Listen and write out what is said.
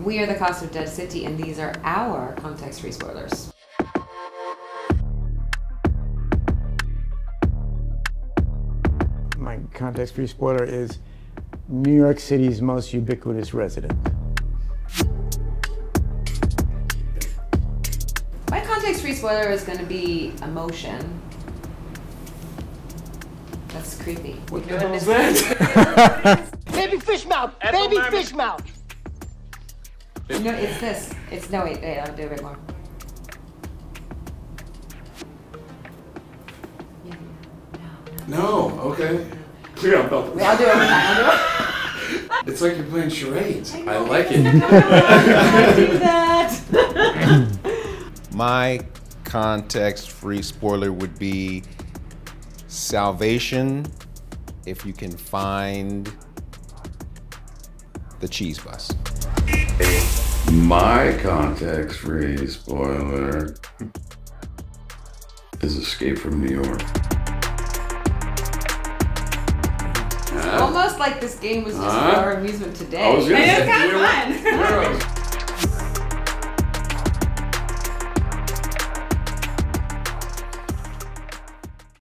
We are the cost of Dead City, and these are our context free spoilers. My context free spoiler is New York City's most ubiquitous resident. My context free spoiler is going to be emotion. That's creepy. What the hell is that? Baby fish mouth! Baby fish mouth! No, it's this. It's no wait, wait, I'll do a bit more. Yeah, no, no. No, okay. Clear up about Wait, I'll do it. I'll do it. It's like you're playing charades. I like it. I'll do that. My context free spoiler would be salvation if you can find the cheese bus. My context free spoiler is Escape from New York. Almost like this game was just for our amusement today. I was gonna say, kind of fun.